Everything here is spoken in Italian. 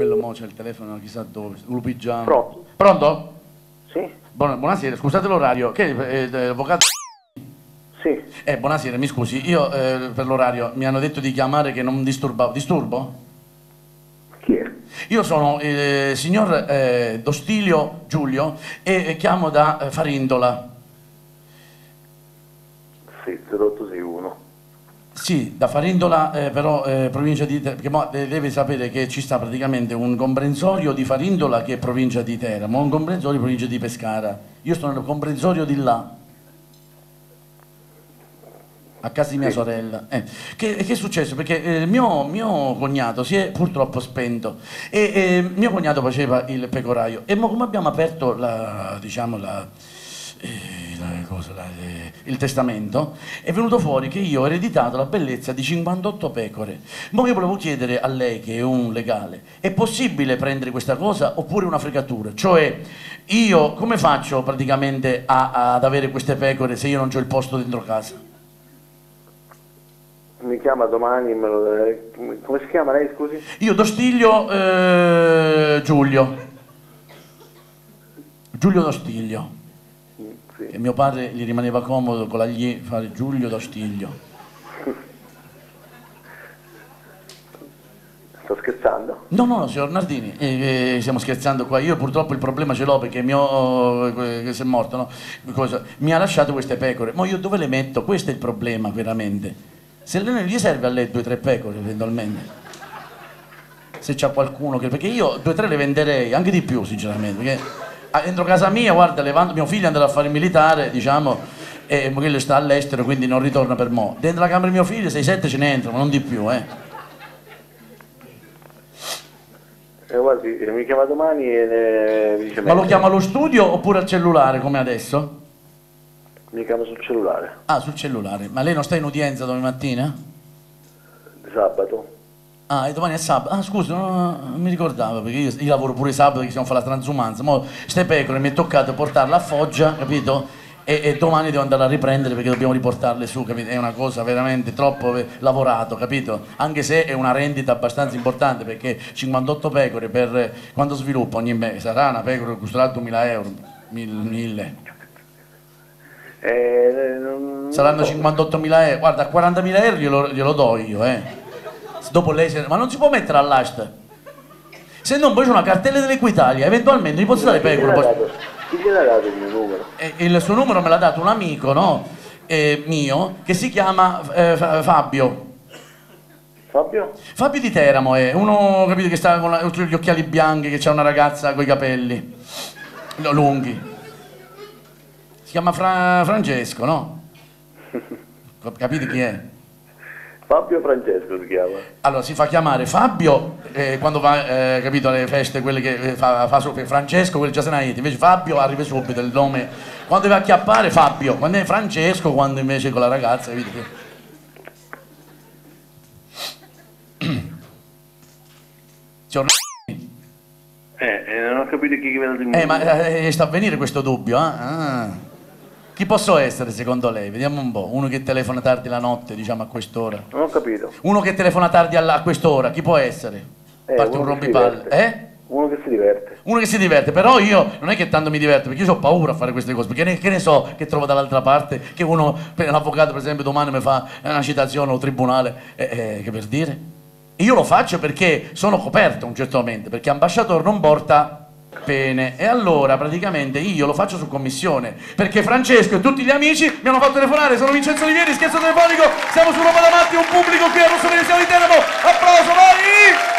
quello mo c'è il telefono chissà dove, lo pigiamo. Pronto? Pronto? Sì? Buona- buonasera, scusate l'orario, che eh, eh, avvocato... Sì. Eh, buonasera, mi scusi, io eh, per l'orario mi hanno detto di chiamare che non disturbavo. Disturbo? Chi è? Io sono il signor eh, Dostilio Giulio e e chiamo da eh, Farindola. Sì, 0861. Sì, da Farindola, eh, però eh, provincia di Teramo, deve sapere che ci sta praticamente un comprensorio di Farindola che è provincia di Teramo, un comprensorio di provincia di Pescara. Io sto nel comprensorio di là, a casa di mia sorella. Eh, Che, che è successo? Perché eh, mio, mio cognato si è purtroppo spento e eh, mio cognato faceva il pecoraio e mo come abbiamo aperto la, diciamo, la, eh, la cosa, la- eh, il testamento, è venuto fuori che io ho ereditato la bellezza di 58 pecore. Ma io volevo chiedere a lei, che è un legale, è possibile prendere questa cosa oppure una fregatura? Cioè, io come faccio praticamente a- ad avere queste pecore se io non ho il posto dentro casa? Mi chiama domani, lo- eh, come si chiama lei, scusi? Io Dostiglio eh, Giulio. Giulio Dostiglio. Sì. E mio padre gli rimaneva comodo con la gli fare Giulio Dostiglio. Sto scherzando? No, no, signor Nardini, eh, eh, stiamo scherzando qua. Io purtroppo il problema ce l'ho perché mio, eh, che si è morto, no? Cosa- mi ha lasciato queste pecore. Ma io dove le metto? Questo è il problema, veramente. Se lei non gli serve a lei due o tre pecore, eventualmente. Se c'è qualcuno che. Perché io due o tre le venderei, anche di più, sinceramente. Perché dentro casa mia, guarda, levando, mio figlio andrà a fare il militare, diciamo, e quello sta all'estero, quindi non ritorna per mo'. Dentro la camera di mio figlio 6-7 ce ne entrano, non di più, eh. Eh, guardi, eh, mi chiama domani e ne- mi dice Ma lo chiama allo studio oppure al cellulare come adesso? Mi chiama sul cellulare, Ah, sul cellulare. Ma lei non sta in udienza domani mattina? sabato. Ah, e domani è sabato. Ah, scusa, no, no, non mi ricordavo perché io, io lavoro pure sabato che si non fa la transumanza. Mo ste pecore mi è toccato portarle a Foggia, capito? E, e domani devo andare a riprendere perché dobbiamo riportarle su, capito? È una cosa veramente troppo eh, lavorato, capito? Anche se è una rendita abbastanza importante perché 58 pecore per eh, quando sviluppa ogni mese sarà una pecora che costerà 2000 euro, 1000. Eh, non- Saranno non so. 58.000 euro. Guarda, a 40.000 euro glielo, glielo do io, eh. Dopo lei se... Ma non si può mettere all'asta. Se no, poi c'è una cartella dell'Equitalia, eventualmente gli posso dare posso- dato? Chi gliel'ha dato il mio numero? E il suo numero me l'ha dato un amico, no? Eh, mio, che si chiama eh, Fa- Fabio. Fabio? Fabio di Teramo è uno, capito, che sta con la- gli occhiali bianchi, che c'ha una ragazza con i capelli no, lunghi. Si chiama Fra- Francesco, no? Capite chi è? Fabio Francesco si chiama. Allora si fa chiamare Fabio eh, quando va, eh, capito, alle feste, quelle che eh, fa, fa su- Francesco, quelli già se ne invece Fabio arriva subito il nome. Quando deve acchiappare Fabio, quando è Francesco, quando invece con la ragazza, capito? Signor Eh, eh, non ho capito chi dato il mio Eh, ma numero. eh, sta a venire questo dubbio, eh? Chi posso essere secondo lei? Vediamo un po'. Uno che telefona tardi la notte, diciamo a quest'ora. Non ho capito. Uno che telefona tardi alla- a quest'ora, chi può essere? Eh, Parte un uno che si rompipalle. diverte. Eh? Uno che si diverte. Uno che si diverte, però io non è che tanto mi diverto, perché io ho paura a fare queste cose, perché ne, che ne so che trovo dall'altra parte, che uno, l'avvocato per esempio domani mi fa una citazione o tribunale, eh, eh, che per dire? Io lo faccio perché sono coperto a un certo momento, perché ambasciatore non porta Bene, e allora praticamente io lo faccio su commissione perché Francesco e tutti gli amici mi hanno fatto telefonare. Sono Vincenzo Olivieri, scherzo telefonico. Siamo su Roma da Matti, un pubblico qui a Rosso Veneziano di Teramo. Applauso, vai!